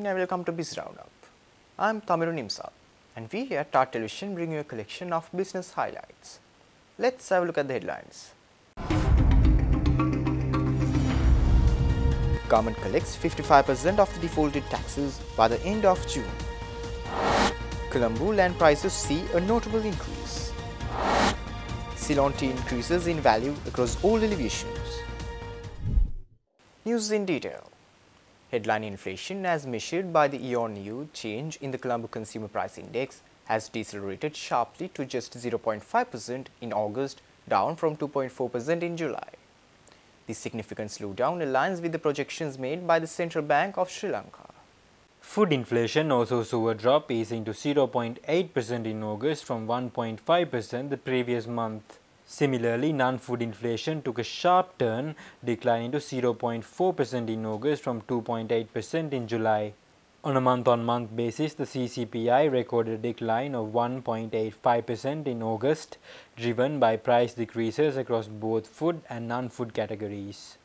evening and welcome to Biz Roundup. I'm Tamiru Nimsal and we here at ART Television bring you a collection of business highlights. Let's have a look at the headlines. Government collects 55% of the defaulted taxes by the end of June. Colombo land prices see a notable increase. Ceylon tea increases in value across all elevations. News in detail. Headline inflation as measured by the year-on-year change in the Colombo Consumer Price Index has decelerated sharply to just 0.5% in August, down from 2.4% in July. This significant slowdown aligns with the projections made by the Central Bank of Sri Lanka. Food inflation also saw a drop easing to 0.8% in August from 1.5% the previous month. Similarly, non-food inflation took a sharp turn, declining to 0.4% in August from 2.8% in July. On a month-on-month -month basis, the CCPI recorded a decline of 1.85% in August, driven by price decreases across both food and non-food categories.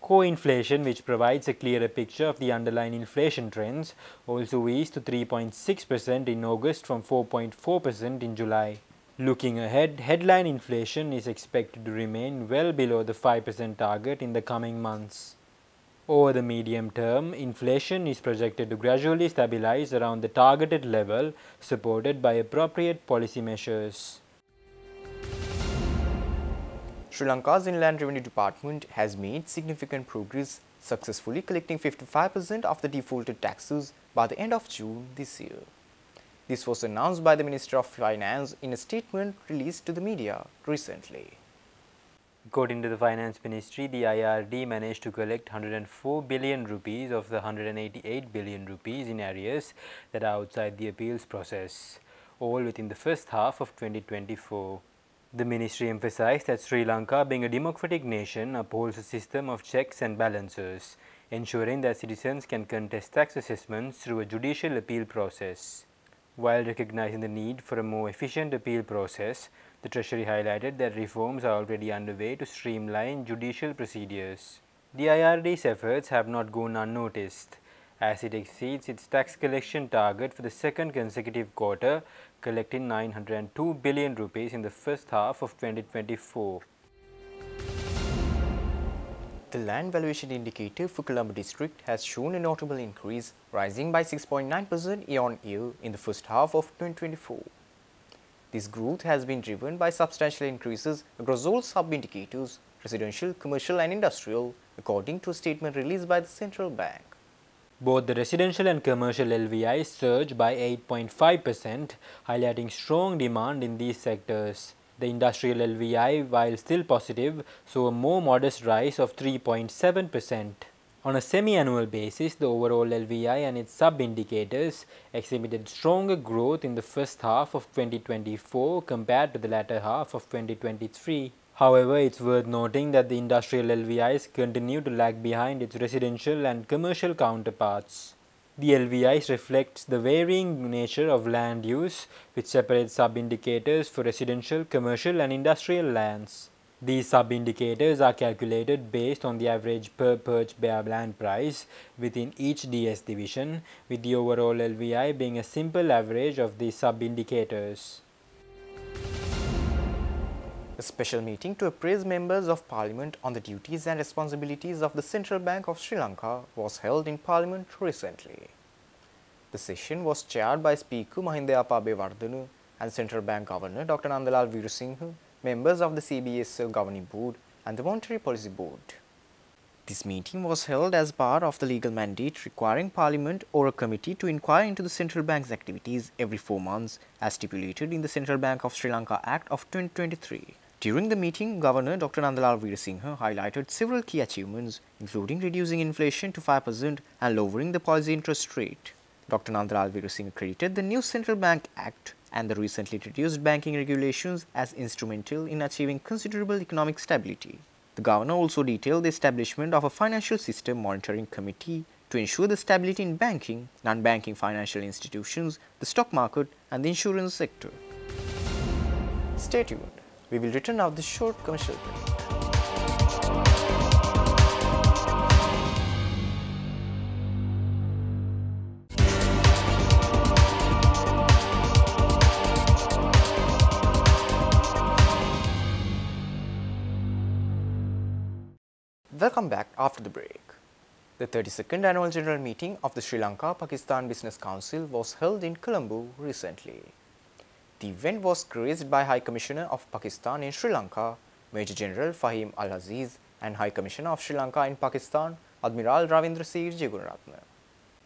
Core inflation, which provides a clearer picture of the underlying inflation trends, also eased to 3.6% in August from 4.4% in July. Looking ahead, headline inflation is expected to remain well below the 5% target in the coming months. Over the medium term, inflation is projected to gradually stabilize around the targeted level, supported by appropriate policy measures. Sri Lanka's Inland Revenue Department has made significant progress, successfully collecting 55% of the defaulted taxes by the end of June this year. This was announced by the Minister of Finance in a statement released to the media recently. According to the Finance Ministry, the IRD managed to collect 104 billion rupees of the 188 billion rupees in areas that are outside the appeals process, all within the first half of 2024. The ministry emphasized that Sri Lanka, being a democratic nation, upholds a system of checks and balances, ensuring that citizens can contest tax assessments through a judicial appeal process. While recognizing the need for a more efficient appeal process, the Treasury highlighted that reforms are already underway to streamline judicial procedures. The IRD's efforts have not gone unnoticed, as it exceeds its tax collection target for the second consecutive quarter, collecting 902 billion rupees in the first half of 2024. The land valuation indicator for Colombo district has shown a notable increase, rising by 6.9% year-on-year in the first half of 2024. This growth has been driven by substantial increases across all sub-indicators, residential, commercial and industrial, according to a statement released by the central bank. Both the residential and commercial LVI surged by 8.5%, highlighting strong demand in these sectors. The industrial LVI, while still positive, saw a more modest rise of 3.7%. On a semi-annual basis, the overall LVI and its sub-indicators exhibited stronger growth in the first half of 2024 compared to the latter half of 2023. However, it's worth noting that the industrial LVIs continue to lag behind its residential and commercial counterparts. The LVIs reflects the varying nature of land use, which separates sub-indicators for residential, commercial and industrial lands. These sub-indicators are calculated based on the average per perch bare land price within each DS division, with the overall LVI being a simple average of these sub-indicators. A special meeting to appraise members of parliament on the duties and responsibilities of the Central Bank of Sri Lanka was held in parliament recently. The session was chaired by Speaker Mahinda Yapa Abeywardena and Central Bank Governor Dr. Nandalal Weerasinghe, members of the CBSL Governing Board and the Monetary Policy Board. This meeting was held as part of the legal mandate requiring Parliament or a committee to inquire into the central bank's activities every four months as stipulated in the Central Bank of Sri Lanka Act of 2023. During the meeting, Governor Dr. Nandalal Weerasinghe highlighted several key achievements, including reducing inflation to 5% and lowering the policy interest rate. Dr. Nandalal Weerasinghe credited the new Central Bank Act and the recently introduced banking regulations as instrumental in achieving considerable economic stability. The governor also detailed the establishment of a financial system monitoring committee to ensure the stability in banking, non-banking financial institutions, the stock market and the insurance sector. Stay tuned. We will return after short commercial break. Welcome back after the break. The 32nd annual general meeting of the Sri Lanka-Pakistan Business Council was held in Colombo recently. The event was graced by High Commissioner of Pakistan in Sri Lanka, Major General Fahim Ul Aziz, and High Commissioner of Sri Lanka in Pakistan, Admiral Ravindra Singh.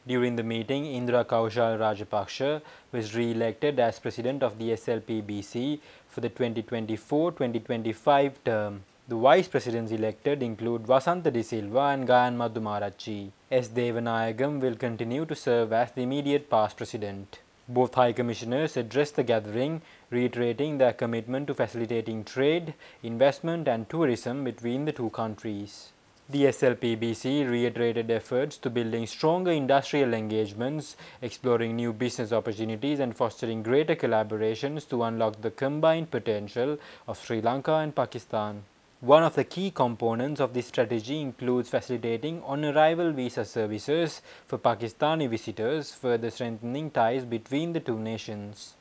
During the meeting, Indira Kaushal Rajapaksha was re-elected as president of the SLPBC for the 2024-2025 term. The vice presidents elected include Vasantha De Silva and Gayan Madhumarachchi. S. Devanayagam will continue to serve as the immediate past president. Both High Commissioners addressed the gathering, reiterating their commitment to facilitating trade, investment and tourism between the two countries. The SLPBC reiterated efforts to building stronger industrial engagements, exploring new business opportunities and fostering greater collaborations to unlock the combined potential of Sri Lanka and Pakistan. One of the key components of this strategy includes facilitating on-arrival visa services for Pakistani visitors, further strengthening ties between the two nations.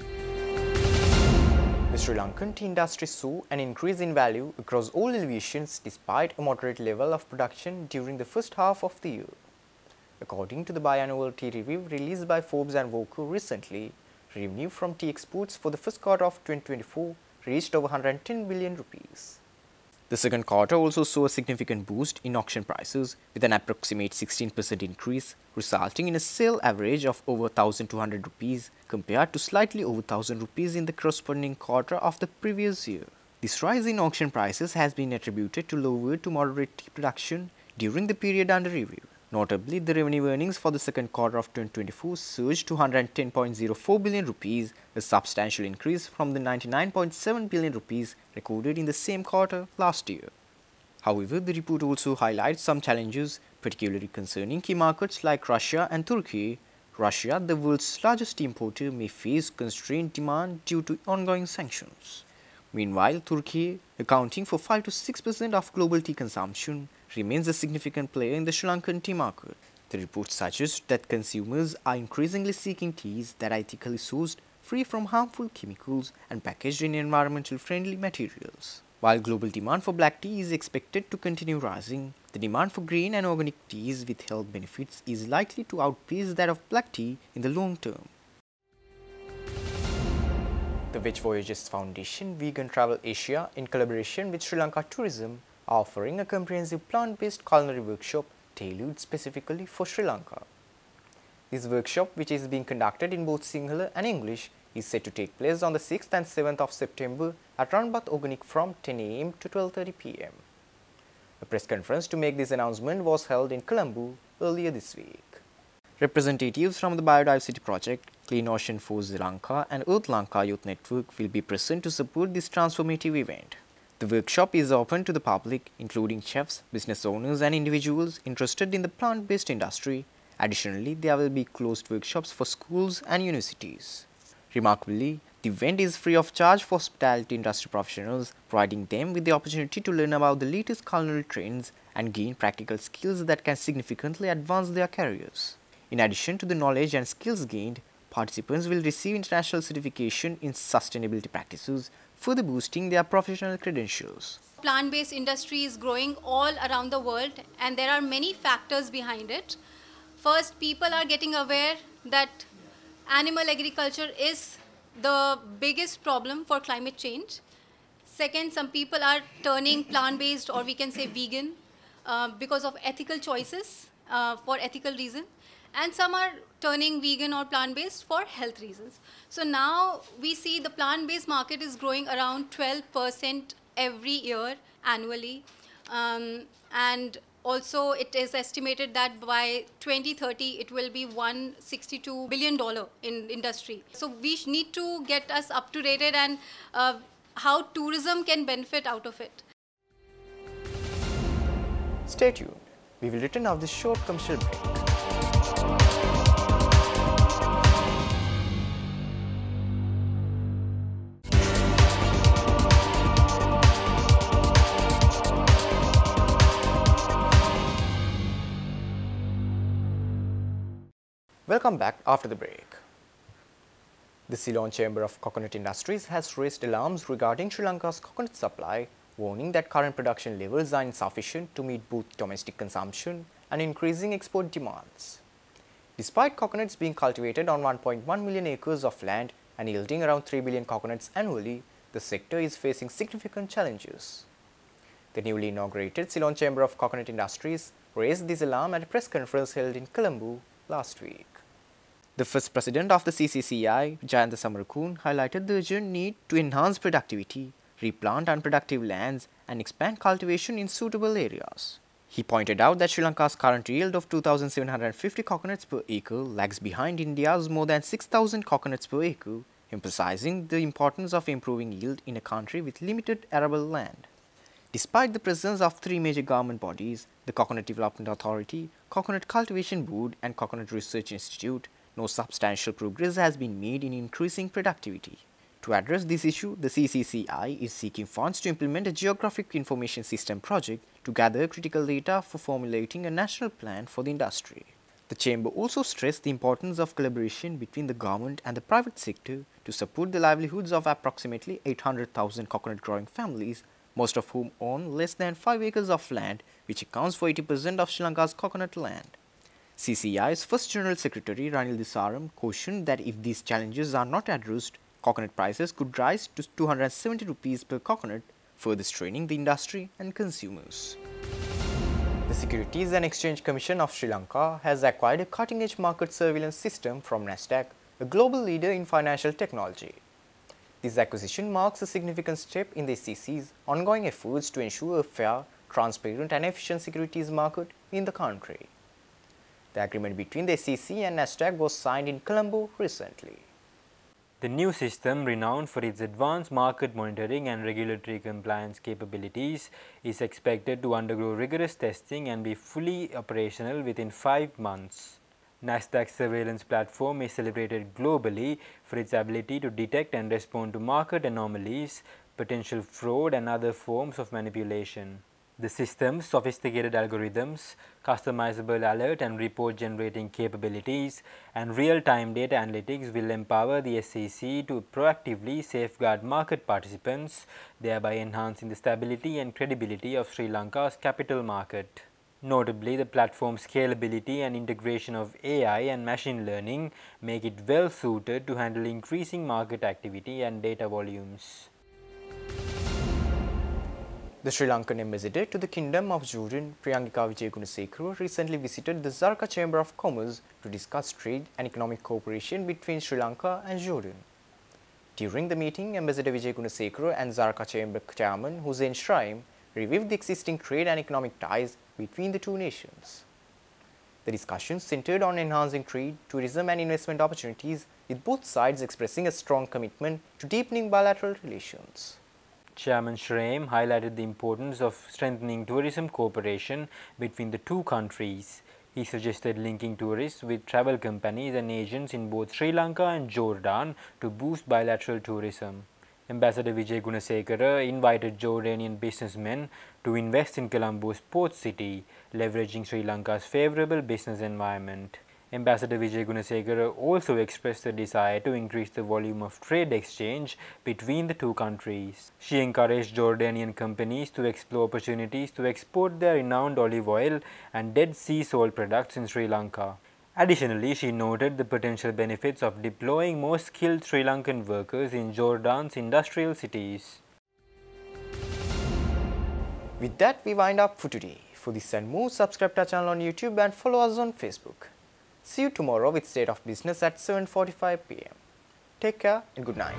The Sri Lankan tea industry saw an increase in value across all elevations despite a moderate level of production during the first half of the year. According to the biannual tea review released by Forbes and Walker recently, revenue from tea exports for the first quarter of 2024 reached over 110 billion rupees. The second quarter also saw a significant boost in auction prices with an approximate 16% increase, resulting in a sale average of over 1200 rupees compared to slightly over 1000 rupees in the corresponding quarter of the previous year. This rise in auction prices has been attributed to lower to moderate tea production during the period under review. Notably, the revenue earnings for the second quarter of 2024 surged to 110.04 billion rupees, a substantial increase from the 99.7 billion rupees recorded in the same quarter last year. However, the report also highlights some challenges, particularly concerning key markets like Russia and Turkey. Russia, the world's largest importer, may face constrained demand due to ongoing sanctions. Meanwhile, Turkey, accounting for 5 to 6 percent of global tea consumption, remains a significant player in the Sri Lankan tea market. The report suggests that consumers are increasingly seeking teas that are ethically sourced, free from harmful chemicals and packaged in environmental friendly materials. While global demand for black tea is expected to continue rising, the demand for green and organic teas with health benefits is likely to outpace that of black tea in the long term. The Veg Voyages Foundation Vegan Travel Asia, in collaboration with Sri Lanka Tourism, offering a comprehensive plant-based culinary workshop tailored specifically for Sri Lanka. This workshop, which is being conducted in both Sinhala and English, is set to take place on the 6th and 7th of September at Ranbath Organic from 10 am to 12.30 pm. A press conference to make this announcement was held in Colombo earlier this week. Representatives from the Biodiversity Project, Clean Ocean for Sri Lanka and Earth Lanka Youth Network will be present to support this transformative event. The workshop is open to the public, including chefs, business owners and individuals interested in the plant-based industry. Additionally, there will be closed workshops for schools and universities. Remarkably, the event is free of charge for hospitality industry professionals, providing them with the opportunity to learn about the latest culinary trends and gain practical skills that can significantly advance their careers. In addition to the knowledge and skills gained, participants will receive international certification in sustainability practices further boosting their professional credentials. Plant-based industry is growing all around the world and there are many factors behind it. First, people are getting aware that animal agriculture is the biggest problem for climate change. Second, some people are turning plant-based or we can say vegan uh, because of ethical choices uh, for ethical reason and some are turning vegan or plant-based for health reasons. So now we see the plant-based market is growing around 12% every year annually. Um, and also it is estimated that by 2030 it will be 162 billion dollar in industry so we need to get us up to date and uh, how tourism can benefit out of it stay tuned we will return after this short commercial break Welcome back after the break. The Ceylon Chamber of Coconut Industries has raised alarms regarding Sri Lanka's coconut supply, warning that current production levels are insufficient to meet both domestic consumption and increasing export demands. Despite coconuts being cultivated on 1.1 million acres of land and yielding around 3 billion coconuts annually, the sector is facing significant challenges. The newly inaugurated Ceylon Chamber of Coconut Industries raised this alarm at a press conference held in Colombo last week. The first president of the CCCI, Jayantha Samarakoon, highlighted the urgent need to enhance productivity, replant unproductive lands and expand cultivation in suitable areas. He pointed out that Sri Lanka's current yield of 2,750 coconuts per acre lags behind India's more than 6,000 coconuts per acre, emphasizing the importance of improving yield in a country with limited arable land. Despite the presence of three major government bodies, the Coconut Development Authority, Coconut Cultivation Board and Coconut Research Institute, no substantial progress has been made in increasing productivity. To address this issue, the CCCI is seeking funds to implement a Geographic Information System project to gather critical data for formulating a national plan for the industry. The Chamber also stressed the importance of collaboration between the government and the private sector to support the livelihoods of approximately 800,000 coconut growing families, most of whom own less than 5 acres of land, which accounts for 80% of Sri Lanka's coconut land. CCI's first General Secretary Ranil Disaram cautioned that if these challenges are not addressed, coconut prices could rise to 270 rupees per coconut, further straining the industry and consumers. The Securities and Exchange Commission of Sri Lanka has acquired a cutting-edge market surveillance system from Nasdaq, a global leader in financial technology. This acquisition marks a significant step in the SEC's ongoing efforts to ensure a fair, transparent and efficient securities market in the country. The agreement between the SEC and Nasdaq was signed in Colombo recently. The new system, renowned for its advanced market monitoring and regulatory compliance capabilities, is expected to undergo rigorous testing and be fully operational within five months. Nasdaq's surveillance platform is celebrated globally for its ability to detect and respond to market anomalies, potential fraud and other forms of manipulation. The system's sophisticated algorithms, customizable alert and report generating capabilities, and real-time data analytics will empower the SEC to proactively safeguard market participants, thereby enhancing the stability and credibility of Sri Lanka's capital market. Notably, the platform's scalability and integration of AI and machine learning make it well suited to handle increasing market activity and data volumes. The Sri Lankan ambassador to the Kingdom of Jordan, Priyangika Wijegunasekara, recently visited the Zarqa Chamber of Commerce to discuss trade and economic cooperation between Sri Lanka and Jordan. During the meeting, Ambassador Wijegunasekara and Zarqa Chamber Chairman Hussein Shraim reviewed the existing trade and economic ties between the two nations. The discussion centered on enhancing trade, tourism and investment opportunities, with both sides expressing a strong commitment to deepening bilateral relations. Chairman Shraim highlighted the importance of strengthening tourism cooperation between the two countries. He suggested linking tourists with travel companies and agents in both Sri Lanka and Jordan to boost bilateral tourism. Ambassador Wijegunasekara invited Jordanian businessmen to invest in Colombo's port city, leveraging Sri Lanka's favorable business environment. Ambassador Wijegunasekara also expressed a desire to increase the volume of trade exchange between the two countries. She encouraged Jordanian companies to explore opportunities to export their renowned olive oil and Dead Sea salt products in Sri Lanka. Additionally, she noted the potential benefits of deploying more skilled Sri Lankan workers in Jordan's industrial cities. With that, we wind up for today. For this and more, subscribe to our channel on YouTube and follow us on Facebook. See you tomorrow with State of Business at 7.45 pm. Take care and good night.